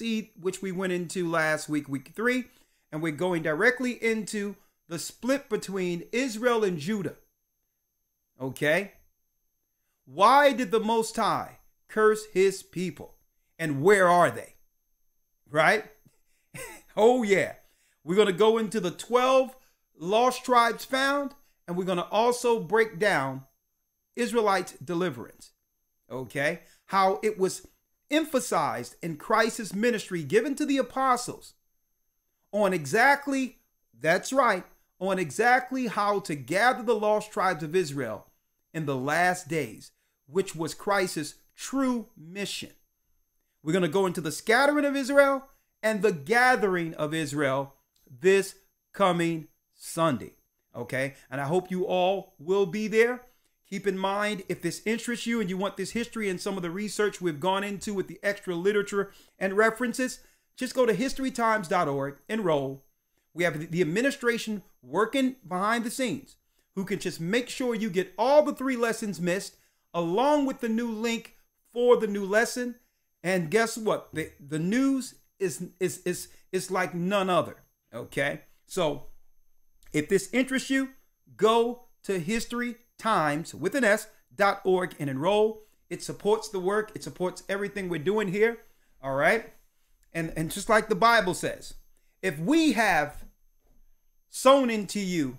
seed, which we went into last week, week three, and we're going directly into the split between Israel and Judah. Okay? Why did the Most High curse his people? And where are they? Right? oh, yeah. We're going to go into the 12 lost tribes found, and we're going to also break down Israelites' deliverance. Okay? How it was emphasized in Christ's ministry given to the apostles on exactly, that's right, on exactly how to gather the lost tribes of Israel in the last days, which was Christ's true mission. We're going to go into the scattering of Israel and the gathering of Israel this coming Sunday. Okay. And I hope you all will be there. Keep in mind, if this interests you and you want this history and some of the research we've gone into with the extra literature and references, just go to historytimes.org, enroll. We have the administration working behind the scenes who can just make sure you get all the three lessons missed along with the new link for the new lesson. And guess what? The, the news is, is, is, is like none other. Okay. So if this interests you, go to History Times with an S dot org and enroll. It supports the work. It supports everything we're doing here. All right. And and just like the Bible says, if we have sown into you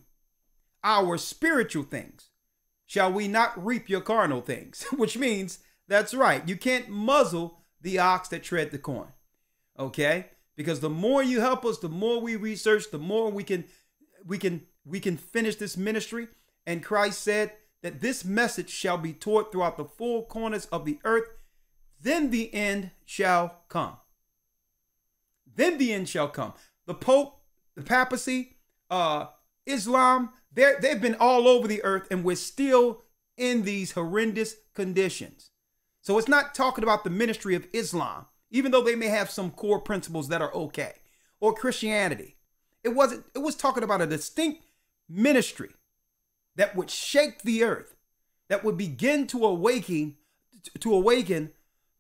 our spiritual things, shall we not reap your carnal things? Which means that's right. You can't muzzle the ox that tread the corn. Okay? Because the more you help us, the more we research, the more we can we can we can finish this ministry. And Christ said that this message shall be taught throughout the four corners of the earth. Then the end shall come. Then the end shall come. The Pope, the papacy, uh, Islam, they they've been all over the earth, and we're still in these horrendous conditions. So it's not talking about the ministry of Islam, even though they may have some core principles that are okay, or Christianity. It wasn't, it was talking about a distinct ministry that would shake the earth, that would begin to awaken, to awaken,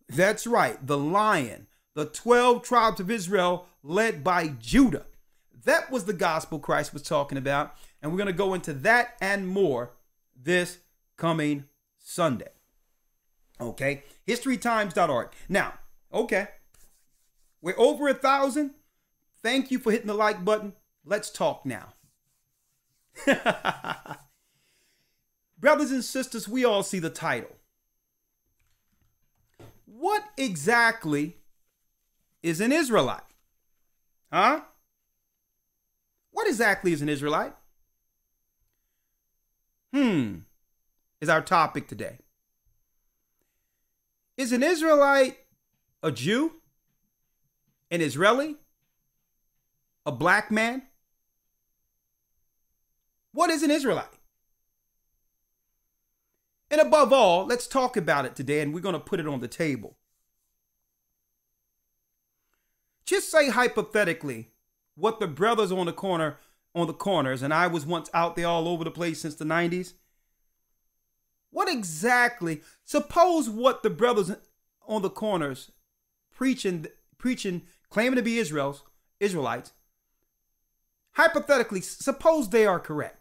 that's right, the lion, the 12 tribes of Israel led by Judah. That was the gospel Christ was talking about. And we're going to go into that and more this coming Sunday. Okay. HistoryTimes.org. Now, okay. We're over a thousand. Thank you for hitting the like button. Let's talk now. Brothers and sisters, we all see the title. What exactly is an Israelite? Huh? What exactly is an Israelite? Hmm, is our topic today. Is an Israelite a Jew? An Israeli? A black man? What is an Israelite? And above all, let's talk about it today and we're going to put it on the table. Just say hypothetically what the brothers on the corner on the corners and I was once out there all over the place since the 90s. What exactly suppose what the brothers on the corners preaching preaching claiming to be Israel's Israelites hypothetically suppose they are correct.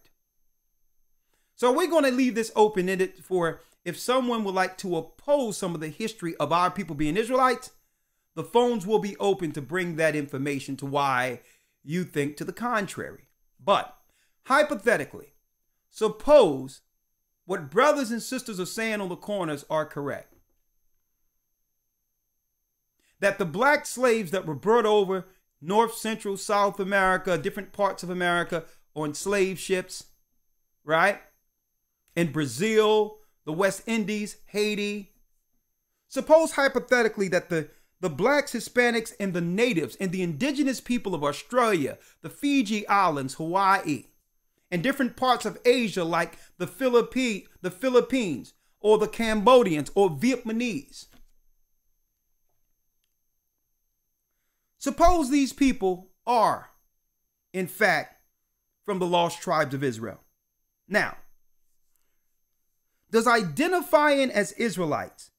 So we're going to leave this open ended for if someone would like to oppose some of the history of our people being Israelites, the phones will be open to bring that information to why you think to the contrary. But hypothetically, suppose what brothers and sisters are saying on the corners are correct. That the black slaves that were brought over North, Central, South America, different parts of America on slave ships, right? In Brazil, the West Indies, Haiti. Suppose hypothetically that the the blacks, Hispanics, and the natives and the indigenous people of Australia, the Fiji Islands, Hawaii, and different parts of Asia like the, Philippi- the Philippines or the Cambodians or Vietnamese. Suppose these people are, in fact, from the lost tribes of Israel. Now, does identifying as Israelites,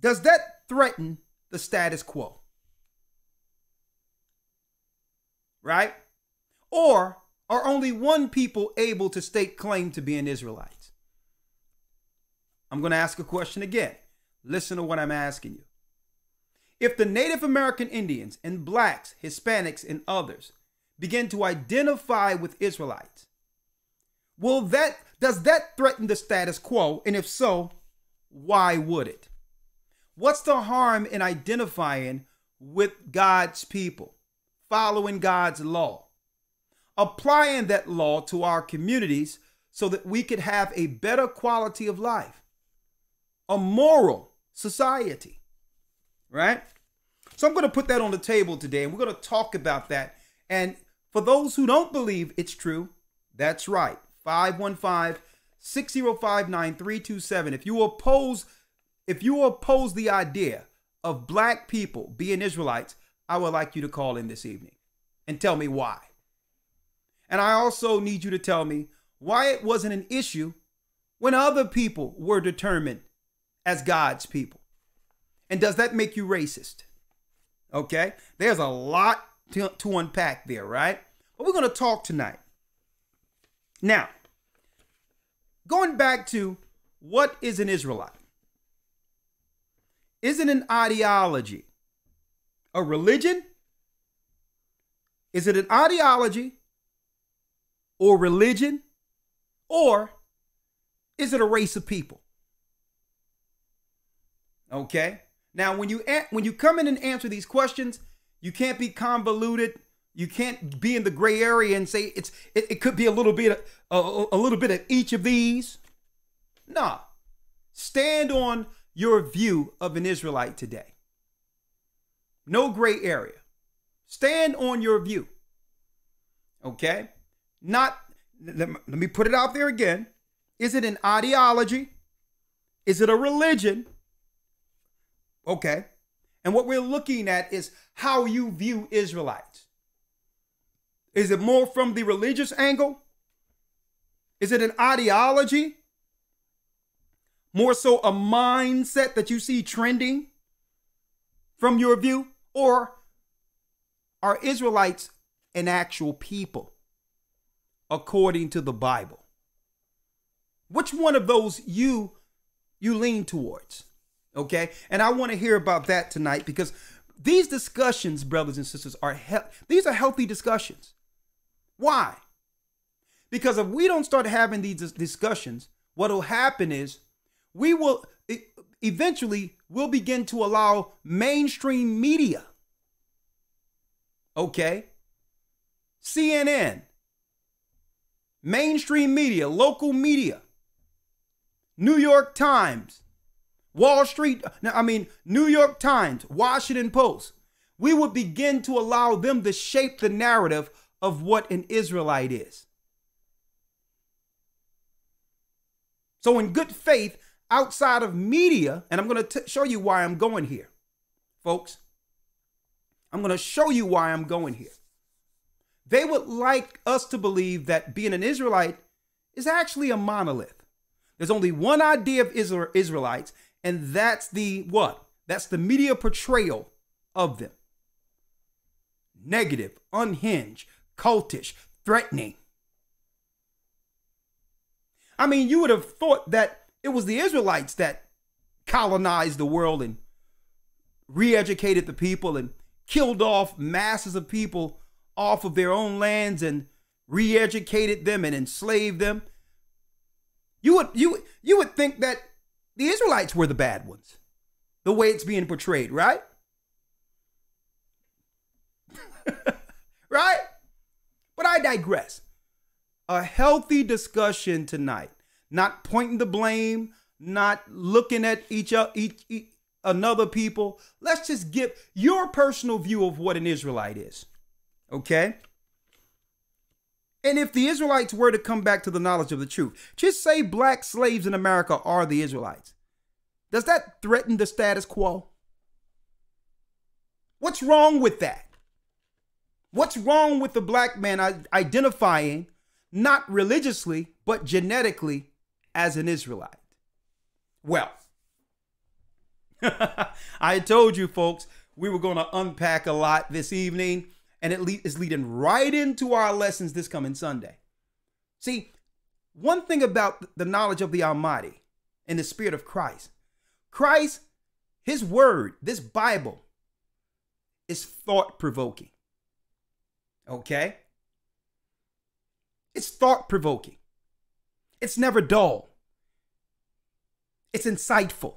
does that threaten the status quo? Right? Or are only one people able to stake claim to being Israelites? I'm going to ask a question again. Listen to what I'm asking you. If the Native American Indians and blacks, Hispanics, and others begin to identify with Israelites, will that does that threaten the status quo? And if so, why would it? What's the harm in identifying with God's people, following God's law, applying that law to our communities so that we could have a better quality of life, a moral society, right? So I'm going to put that on the table today and we're going to talk about that. And for those who don't believe it's true, that's right. 515 605 9327. If you oppose if you oppose the idea of black people being Israelites, I would like you to call in this evening and tell me why. And I also need you to tell me why it wasn't an issue when other people were determined as God's people. And does that make you racist? Okay, there's a lot to, to unpack there, right? But we're going to talk tonight. Now, going back to what is an Israelite? Is it an ideology? A religion? Is it an ideology or religion? Or is it a race of people? Okay. Now, when you when you come in and answer these questions, you can't be convoluted. You can't be in the gray area and say it's it, it could be a little bit of, a, a little bit of each of these. Nah. Stand on your view of an Israelite today. No gray area. Stand on your view. Okay? Not let me put it out there again. Is it an ideology? Is it a religion? Okay. And what we're looking at is how you view Israelites. Is it more from the religious angle? Is it an ideology? More so a mindset that you see trending from your view? Or are Israelites an actual people according to the Bible? Which one of those you you lean towards? Okay? And I want to hear about that tonight because these discussions, brothers and sisters, are he- these are healthy discussions. Why? Because if we don't start having these discussions, what will happen is we will eventually will begin to allow mainstream media, okay, CNN, mainstream media, local media, New York Times, Wall Street, I mean, New York Times, Washington Post, we would begin to allow them to shape the narrative of what an Israelite is. So, in good faith, outside of media, and I'm going to show you why I'm going here, folks. I'm going to show you why I'm going here. They would like us to believe that being an Israelite is actually a monolith. There's only one idea of Israelites, and that's the what? That's the media portrayal of them. Negative, unhinged, cultish, threatening. I mean, you would have thought that it was the Israelites that colonized the world and re educated the people and killed off masses of people off of their own lands and re educated them and enslaved them. You would, you, you would think that the Israelites were the bad ones, the way it's being portrayed, right? right? But I digress. A healthy discussion tonight, not pointing the blame, not looking at each, each, each another people. Let's just give your personal view of what an Israelite is. Okay? And if the Israelites were to come back to the knowledge of the truth, just say black slaves in America are the Israelites. Does that threaten the status quo? What's wrong with that? What's wrong with the black man identifying not religiously, but genetically as an Israelite? Well, I told you, folks, we were going to unpack a lot this evening, and it le- is leading right into our lessons this coming Sunday. See, one thing about the knowledge of the Almighty and the Spirit of Christ, Christ, His Word, this Bible, is thought provoking. Okay? It's thought provoking. It's never dull. It's insightful.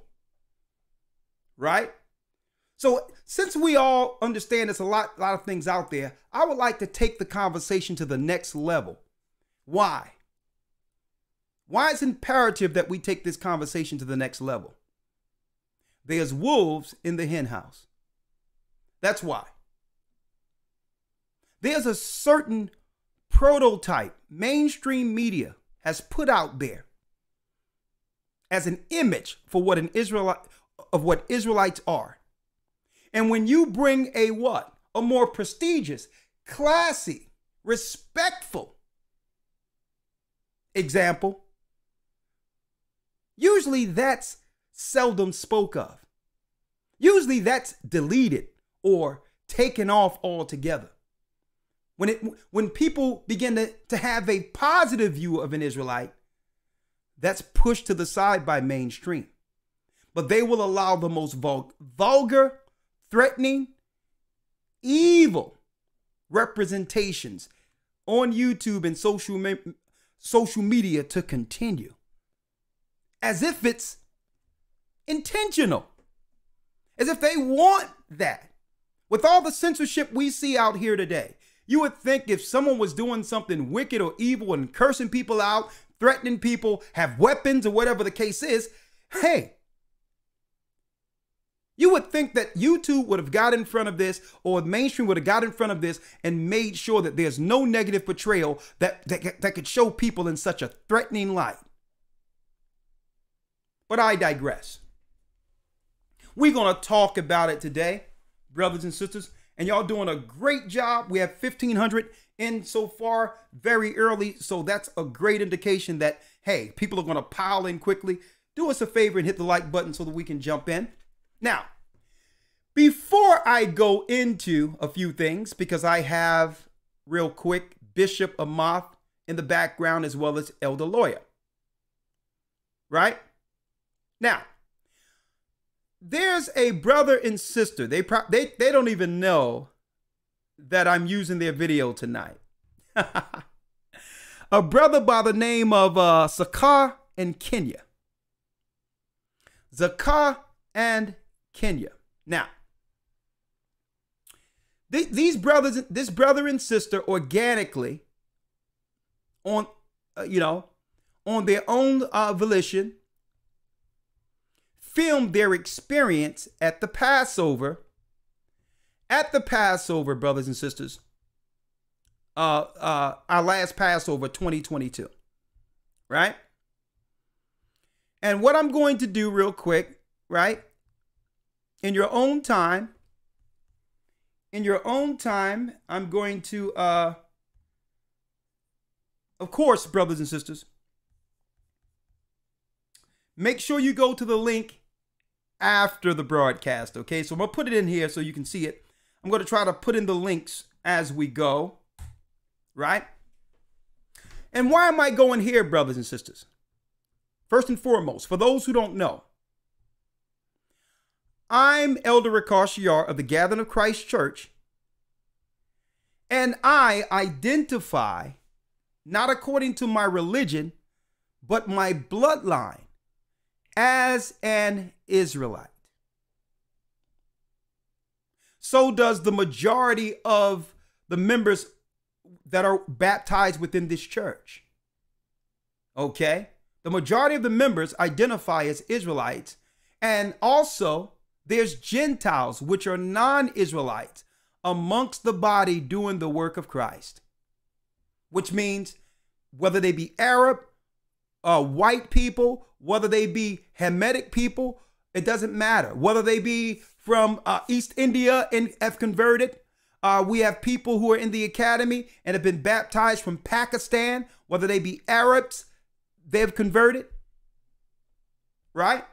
Right? So, since we all understand there's a lot, lot of things out there, I would like to take the conversation to the next level. Why? Why it's imperative that we take this conversation to the next level? There's wolves in the henhouse. That's why. There's a certain prototype mainstream media has put out there as an image for what an Israelite of what Israelites are. And when you bring a what? A more prestigious, classy, respectful example, usually that's seldom spoke of. Usually that's deleted or taken off altogether. When it when people begin to, to have a positive view of an Israelite, that's pushed to the side by mainstream. But they will allow the most vul- vulgar, threatening, evil representations on YouTube and social me- social media to continue as if it's intentional. As if they want that. With all the censorship we see out here today, you would think if someone was doing something wicked or evil and cursing people out, threatening people, have weapons or whatever the case is, hey, you would think that YouTube would have got in front of this or mainstream would have got in front of this and made sure that there's no negative portrayal that, that, that could show people in such a threatening light. But I digress. We're going to talk about it today, brothers and sisters and y'all doing a great job. We have 1,500 in so far, very early. So that's a great indication that, hey, people are going to pile in quickly. Do us a favor and hit the like button so that we can jump in. Now, before I go into a few things, because I have real quick Bishop Amath in the background as well as Elder Lawyer. Right? Now, there's a brother and sister. They pro- they they don't even know that I'm using their video tonight. a brother by the name of uh, Zakar and Kenya. Zakar and Kenya. Now, th- these brothers, this brother and sister, organically, on uh, you know, on their own uh, volition, filmed their experience at the Passover. At the Passover, brothers and sisters, uh, uh, our last Passover 2022, right? And what I'm going to do real quick, right? In your own time, in your own time, I'm going to, uh, of course, brothers and sisters, make sure you go to the link after the broadcast. Okay, so I'm gonna put it in here so you can see it. I'm gonna try to put in the links as we go, right? And why am I going here, brothers and sisters? First and foremost, for those who don't know, I'm Elder Ricard of the Gathering of Christ Church, and I identify not according to my religion, but my bloodline as an Israelite. So does the majority of the members that are baptized within this church. Okay? The majority of the members identify as Israelites. And also, there's Gentiles, which are non Israelites, amongst the body doing the work of Christ. Which means whether they be Arab, uh, white people, whether they be Hamitic people, it doesn't matter. Whether they be from uh, East India and have converted, uh, we have people who are in the academy and have been baptized from Pakistan, whether they be Arabs, they've converted. Right?